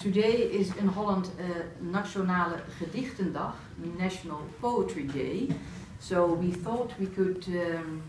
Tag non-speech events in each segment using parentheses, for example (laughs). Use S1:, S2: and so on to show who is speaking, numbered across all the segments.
S1: today is in Holland uh, Nationale Gedichtendag, National Poetry Day. So we thought we could um,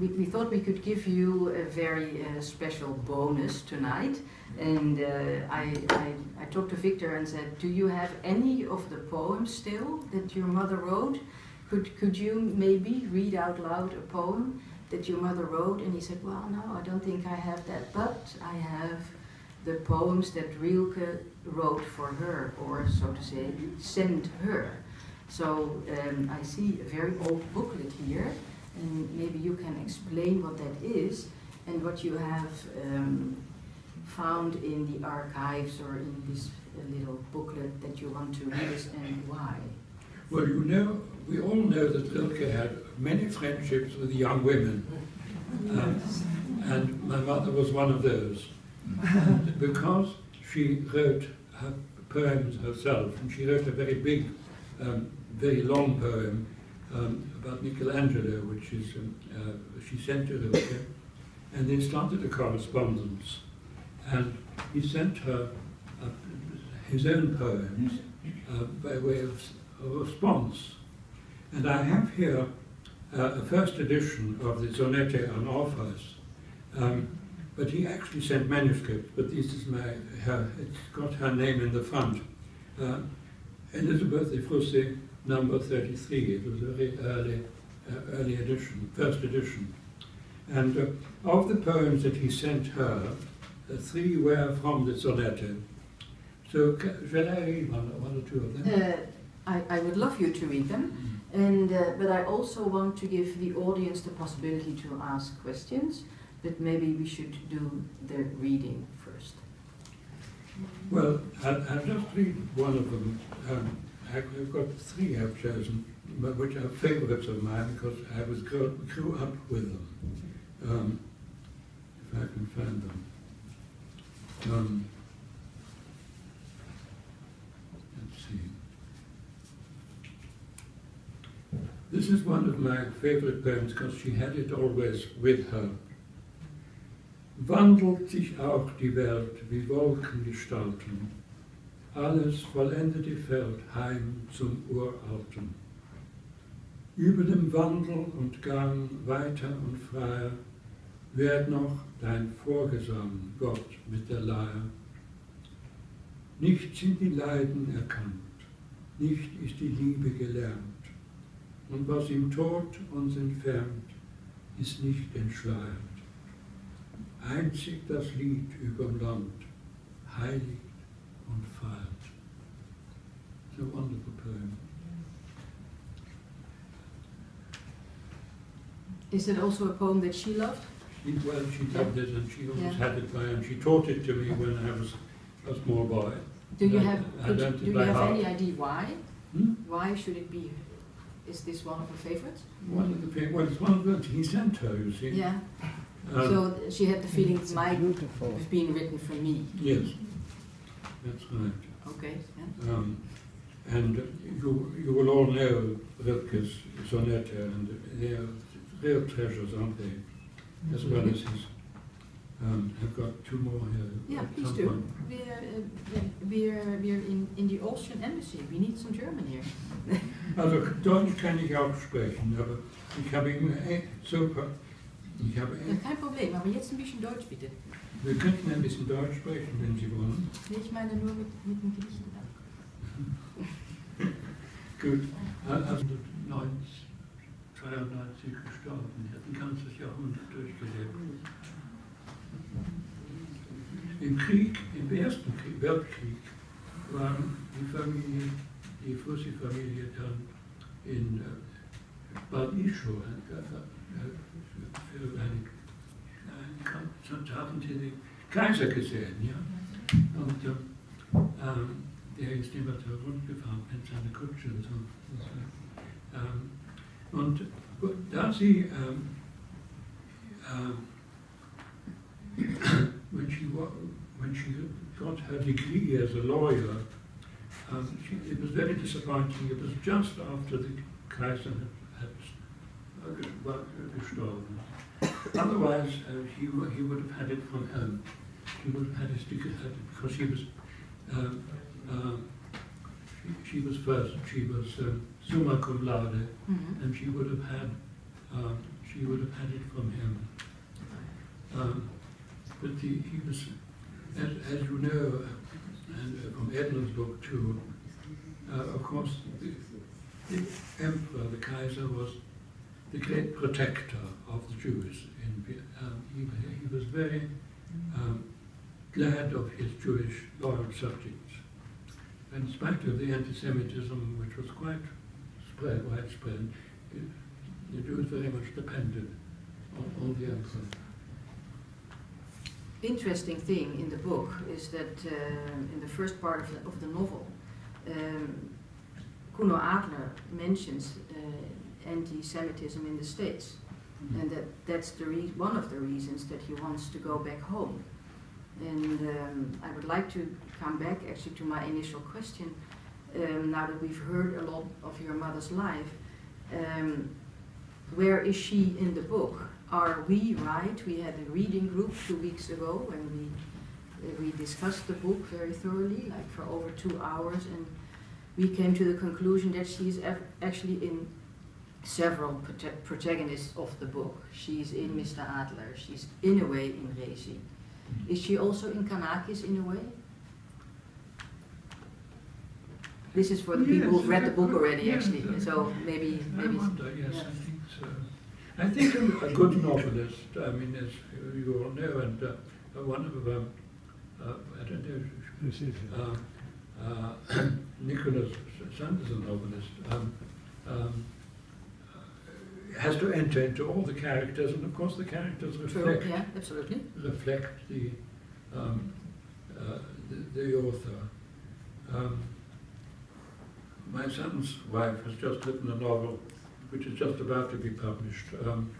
S1: we, we, thought we could give you a very uh, special bonus tonight. And uh, I, I, I, talked to Victor and said, do you have any of the poems still that your mother wrote? Could, could you maybe read out loud a poem that your mother wrote? And he said, well, no, I don't think I have that, but I have the poems that Rilke wrote for her, or so to say, sent her. So um, I see a very old booklet here, and maybe you can explain what that is and what you have um, found in the archives or in this little booklet that you want to read us and why.
S2: Well, you know, we all know that Rilke had many friendships with young women, um, (laughs) and my mother was one of those. (laughs) because she wrote her poems herself, and she wrote a very big, um, very long poem um, about Michelangelo, which is um, uh, she sent to Rilke, and they started a correspondence. And he sent her uh, his own poems uh, by way of a response. And I have here uh, a first edition of the Sonette an Orpheus, um, but he actually sent manuscripts, but this is my, her, it's got her name in the front. Uh, Elisabeth Ephrussi, number 33. It was a very early, uh, early edition, first edition. And uh, of the poems that he sent her, uh, three were from the sonette. So shall I read one, one or two of them?
S1: Uh, I, I would love you to read them, mm. and uh, but I also want to give the audience the possibility to ask questions, but maybe we should do the reading first.
S2: Well, I'll, I'll just read one of them. Um, I've got three I've chosen, which are favorites of mine because I was grew, grew up with them. Um, if I can find them. Um, let's see. This is one of my favorite poems because she had it always with her. Wandelt sich auch die Welt wie Wolkengestalten, alles vollendete Feld heim zum Uralten. Über dem Wandel und Gang weiter und freier werd noch dein Vorgesang, Gott, mit der Leier. Nicht sind die Leiden erkannt, nicht ist die Liebe gelernt, und was im Tod uns entfernt, ist nicht entschleiert. Einzig das Lied überm Land, heilig und feiert. It's a wonderful poem.
S1: Is it also a poem that she loved?
S2: She, well, she loved it and she always yeah. had it by and she taught it to me when I was a small boy.
S1: Do you have, could, do you have any idea why? Hmm? Why should it be? Is this one of her favorites?
S2: One of the favorites. Well, it's one of the he sent her, you see.
S1: Yeah. Um, so she had the feeling it might have been written for me.
S2: Yes, that's right.
S1: Okay. Yeah.
S2: Um, and you, you will all know Rilke's sonata, and they are real treasures, aren't they? As well as his. Um, I've got two more here.
S1: Yeah, please do. We're, uh, we're, we're in, in the Austrian embassy. We need some German here.
S2: also, Deutsch kann ich auch sprechen, aber ich habe immer super. Ich habe
S1: Kein Problem, aber jetzt ein bisschen Deutsch bitte.
S2: Wir könnten ein bisschen Deutsch sprechen, wenn Sie wollen.
S1: Ich meine nur mit, mit dem Griechen. (laughs)
S2: Gut. Also 1992 gestorben. Er hat ein ganzes Jahrhundert durchgelebt. Im Krieg, im Ersten Krieg, Weltkrieg, war die Familie, die Fussi-Familie dann in äh, Bad Ischl äh, Ja? Und ähm, ähm der ist immer mit seiner Kutsche und so. Ähm, und da sie, ähm, äh, when she when she got her degree as a lawyer, um, she, it was very disappointing. It was just after the Kaiser had, had uh, gestorben. Otherwise, uh, he, he would have had it from home. He would have had his degree because he was Um, um, she, she was first. She was um, summa cum laude,
S1: Mhm.
S2: and she would have had um, she would have had it from him. Um, but he, he was, as, as you know, and uh, from Edmund's book too, uh, of course, the, the emperor, the Kaiser, was the great protector of the Jews. In, um, he, he was very um, glad of his Jewish loyal subjects. In spite of the anti-Semitism, which was quite spread, widespread, it, the Jews very much depended on, on the emperor.
S1: interesting thing in the book is that um in the first part of the, of the novel, um, Kuno Adler mentions uh, anti-Semitism in the States, and that that's the re- one of the reasons that he wants to go back home. And um, I would like to come back actually to my initial question. Um, now that we've heard a lot of your mother's life, um, where is she in the book? Are we right? We had a reading group two weeks ago and we uh, we discussed the book very thoroughly, like for over two hours, and we came to the conclusion that she is actually in several prota- protagonists of the book. She's in Mr. Adler. She's in a way in Rezi. Is she also in Kanakis in a way? This is for the people who've read the book already,
S2: yes,
S1: actually.
S2: uh,
S1: So maybe
S2: I
S1: maybe.
S2: wonder, yes,
S1: yeah.
S2: I think so. I think a, a good novelist, I mean, as you all know, and uh, one of them, uh, I don't know,
S3: This is
S2: uh, uh, (coughs) Nicholas Sanders, a novelist, um, um, has to enter into all the characters, and of course the characters reflect
S1: Yeah, absolutely.
S2: reflect the um, uh, the, the author. Um, my son's wife has just written a novel which is just about to be published um,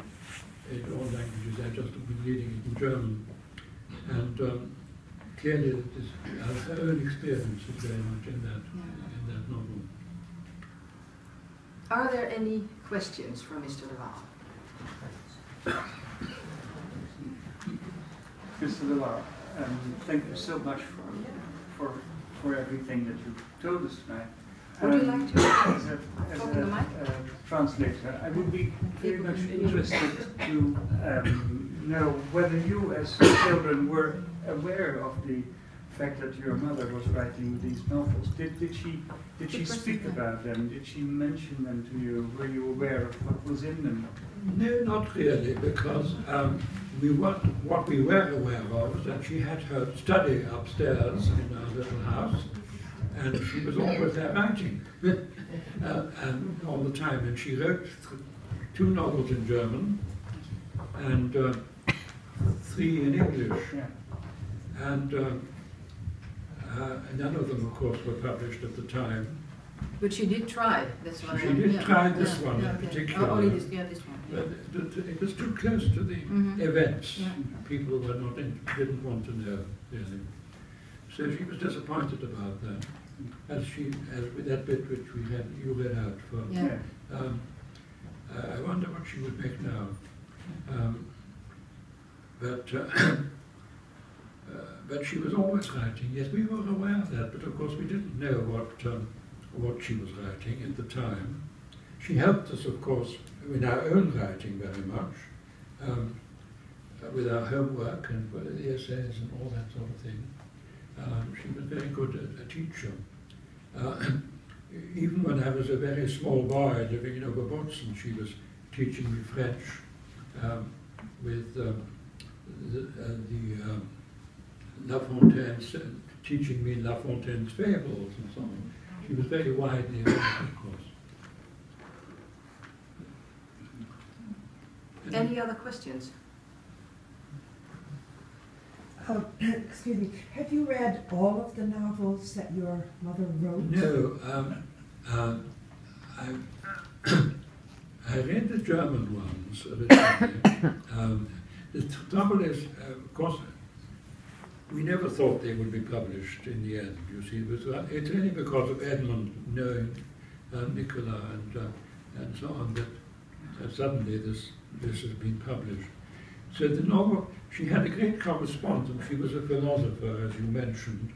S2: in all languages. I've just been reading it in German. And um, clearly it is, uh, her own experience is very much in that, in that novel.
S1: Are there any questions for Mr. Waal?
S4: Mr. Waal, um, thank you so much for, for, for everything that you told us tonight.
S1: Would you
S4: Um,
S1: like to
S4: As a, as
S1: talk
S4: a
S1: the mic?
S4: uh, translator, I would be very much interested to um, know whether you as children were aware of the fact that your mother was writing these novels. Did, did she, did she speak about them? Did she mention them to you? Were you aware of what was in them?
S2: No, not really, because um, we what, what we were aware of was that she had her study upstairs in our little house, and she was always there writing, (laughs) uh, and all the time. And she wrote th- two novels in German and uh, three in English,
S4: Yeah.
S2: and um, uh, none of them, of course, were published at the time.
S1: But she did try. That's what
S2: She did
S1: yeah,
S2: try this
S1: yeah,
S2: one in
S1: okay.
S2: particular.
S1: Oh, only this. Yeah, this one. yeah.
S2: But it, it was too close to the
S1: Mhm.
S2: events.
S1: Yeah.
S2: People were not in, didn't want to know really. So she was disappointed about that, as she as with that bit which we had you read out for.
S1: Yeah.
S2: Um, I I wonder what she would make now. Um, but uh, uh, (clears throat) but she was always writing. Yes, we were aware of that, but of course we didn't know what um, what she was writing at the time. She helped us, of course, in our own writing very much, um, uh, with our homework and the essays and all that sort of thing. Um, she was very good a, a teacher. Uh, (clears throat) even when I was a very small boy living in Oberbozen, she was teaching me French um, with um, the, uh, the um, La Fontaine's, uh, teaching me La Fontaine's fables and so on. She was very widely aware, of course.
S1: Any other questions?
S5: Um, (coughs) excuse me, have you read all of the novels that your mother wrote?
S2: No, um, um, I, (coughs) I read the German ones originally. (coughs) um, the t- trouble is, uh, of course, we never thought they would be published in the end. You see, it was, uh, it's only because of Edmund knowing uh, Nicola and uh, and so on that uh, suddenly this this has been published. So the novel, she had a great correspondence. She was a philosopher, as you mentioned,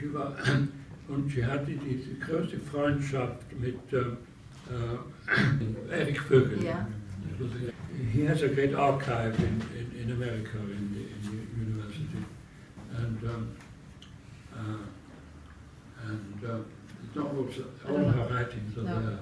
S2: sie war, (coughs) und sie hatte diese große Freundschaft mit äh, (coughs) Eric Voegelin.
S1: Yeah.
S2: It was a- He has a great archive in, in, in America, in the, in the university. And, um, uh, and uh, the novels, all her writings are
S1: No.
S2: there.